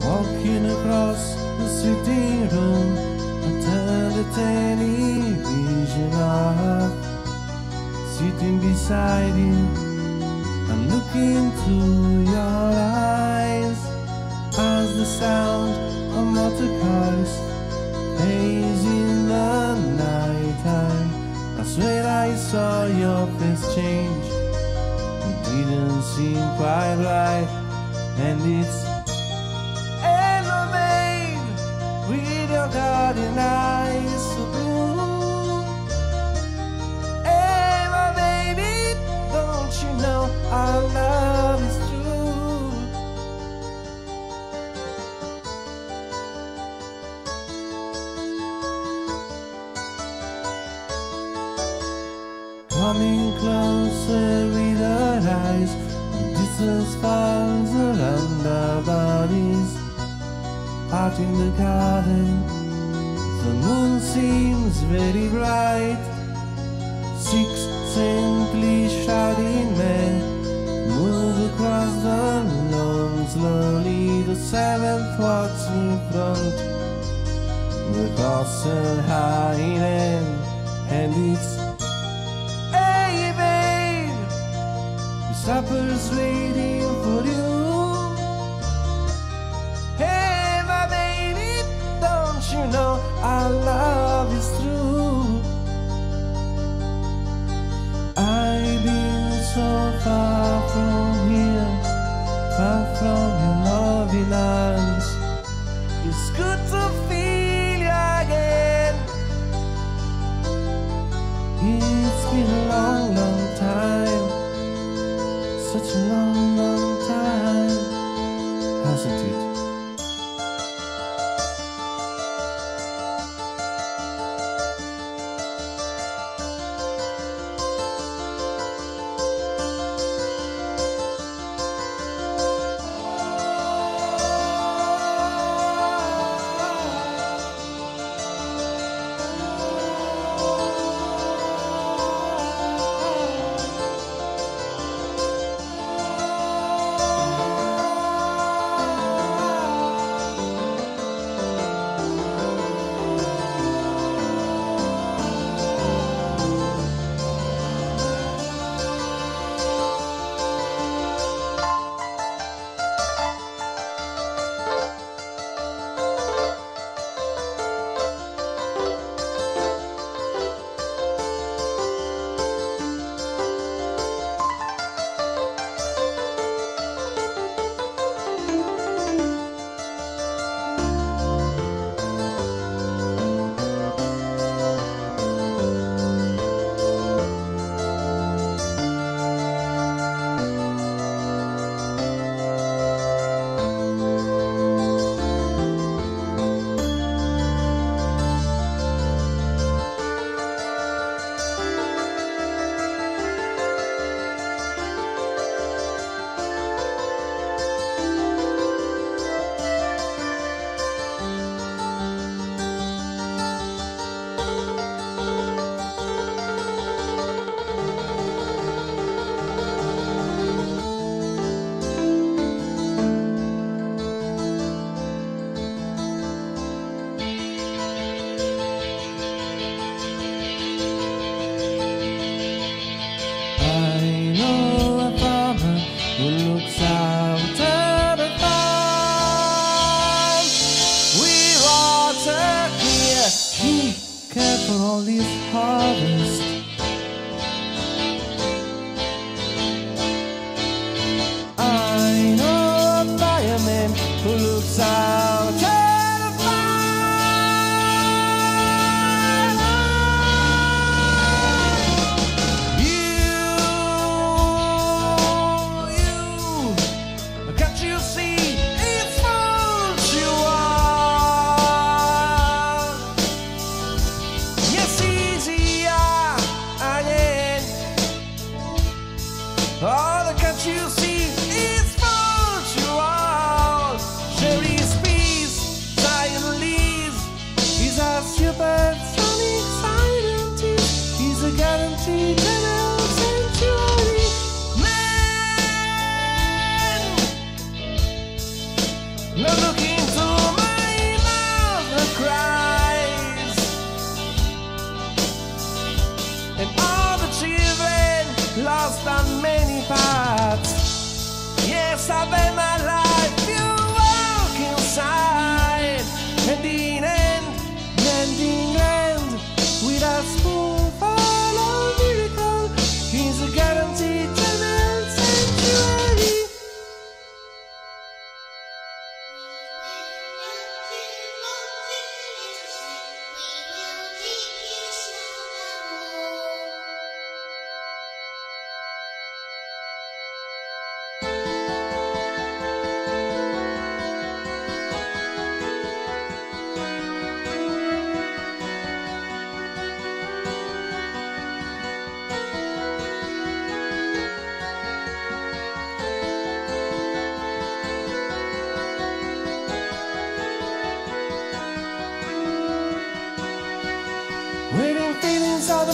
Walking across the sitting room, turn the television off. Sitting beside you, And looking into your eyes as the sound of motor cars plays in the night time. I swear I saw your face change. It didn't seem quite right, and it's guardian eyes so blue. Hey, my baby, don't you know our love is true? Coming closer with our eyes, the distance falls around our bodies. Out in the garden, the moon seems very bright. Six simply shouting men move across the lawn slowly. The seventh walks in front, the closer hiding, and it's Hey, babe, the supper's waiting for you.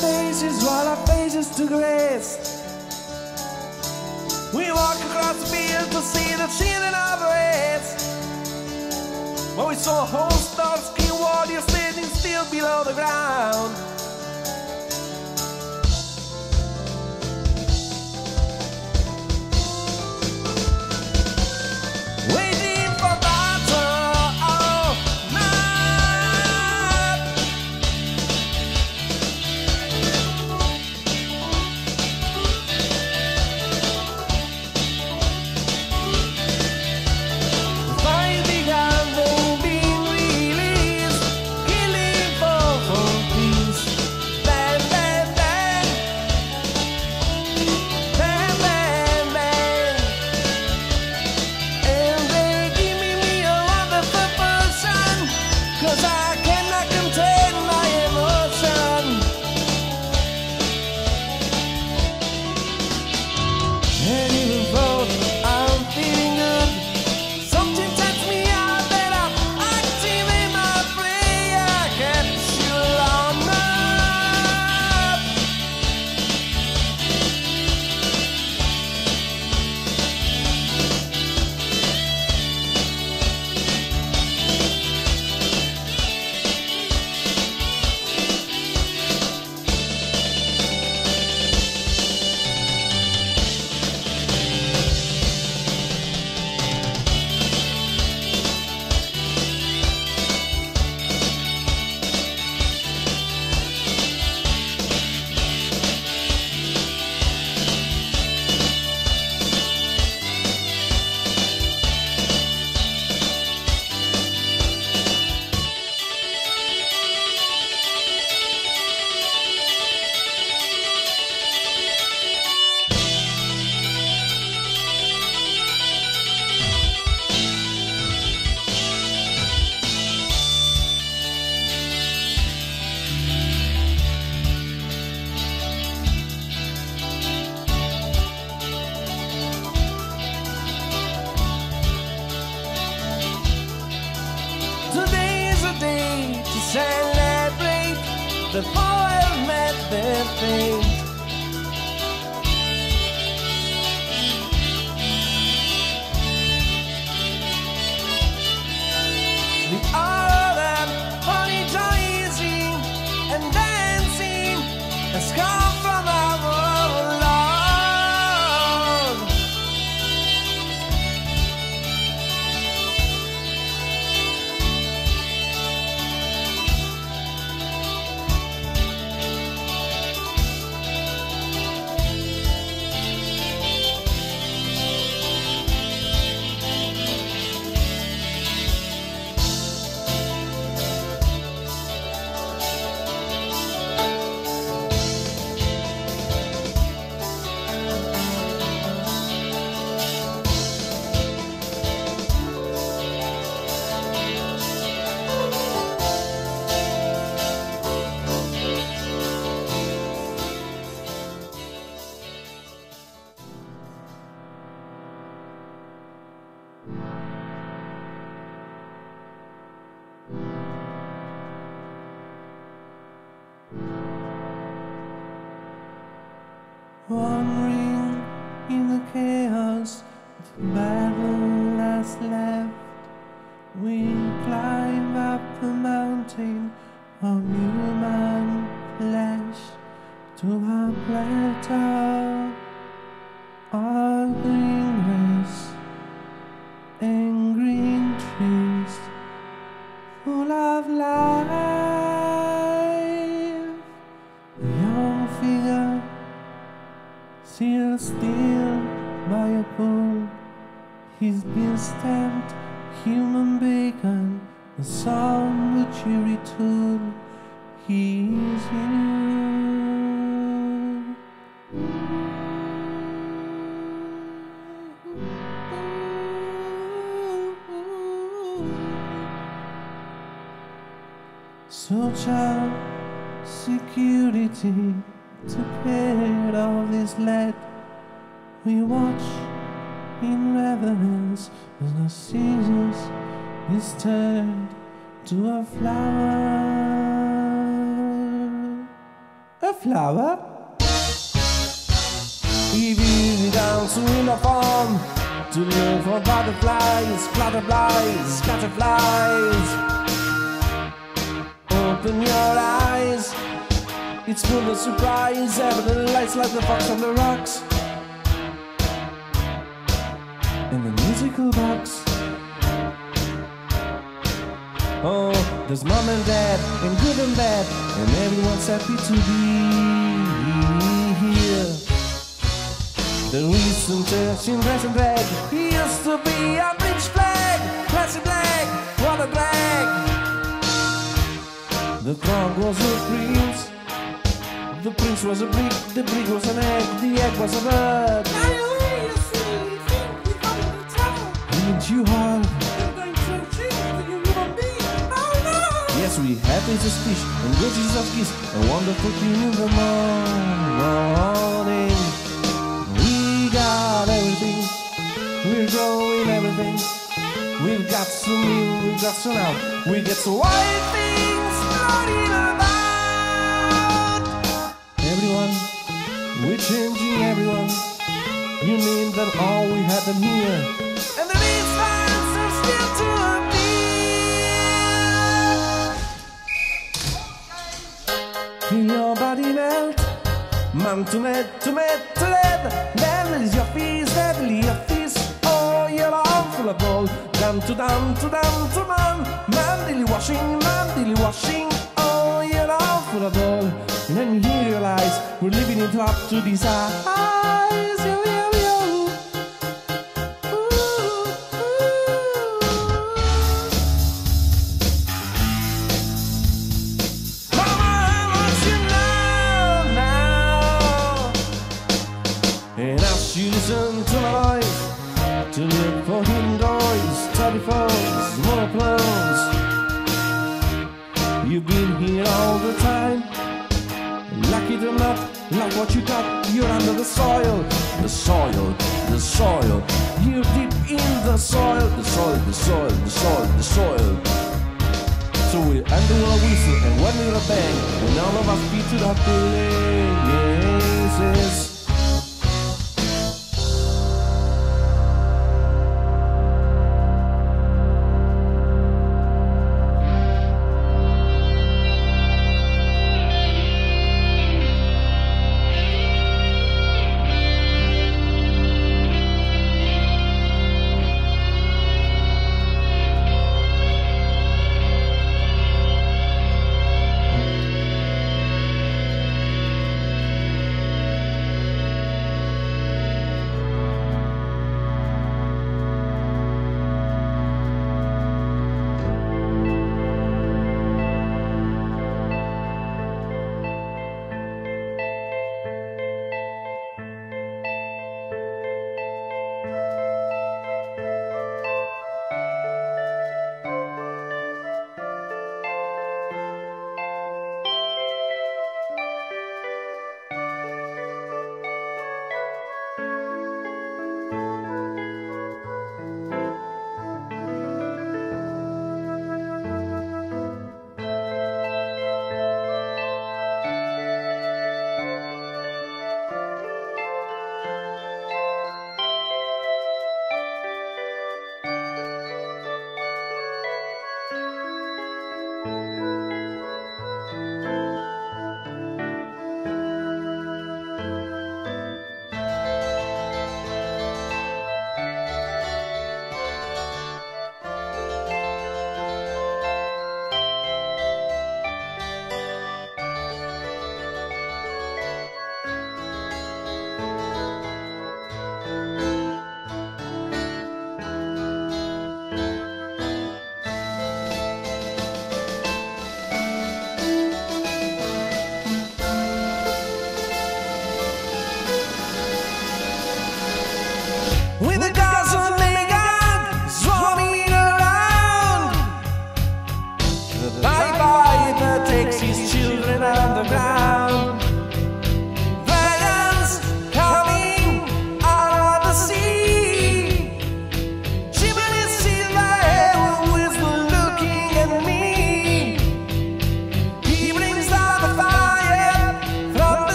Faces while our faces to grace. We walk across the field to see the children of race. When we saw a host of ski warriors standing still below the ground. Met their fate. Human Social security to care of this lad. We watch in reverence as Narcissus is turned to a flower. A flower? If you down to in a farm to look for butterflies, butterflies, butterflies. Open your eyes, it's full of surprise. Evident lights like the fox on the rocks. In the musical box. Oh, there's mom and dad, and good and bad, and everyone's happy to be The recent church in dress and drag he used to be a British flag, classic flag, what a drag. The frog was a prince, the prince was a brick, the brick was an egg, the egg was a bird. Now you really silly think we're going to town. Ain't you hard? You're going to cheat you human being. Oh! Yes, we have to speech and gorgeous of kiss, a wonderful tune in the morning. We're growing everything. We've got some new, we've got some out, we get some white things floating about. Everyone, we're changing everyone. You mean that all we had them here, and the leaves are still to appear. Feel your body melt, man to lead, to lead, to lead. Then is your feast, all full. Down to down to down to man, man daily washing, man daily washing. Oh, you're all full of gold. And then you realize we're living it up to these eyes. Yo, yo, more clothes. You've been here all the time. It or not, like what you got, you're under the soil. The soil, the soil. You're deep in the soil, the soil, the soil, the soil, the soil. So we under a whistle and one little bang, when all of us beat to the places.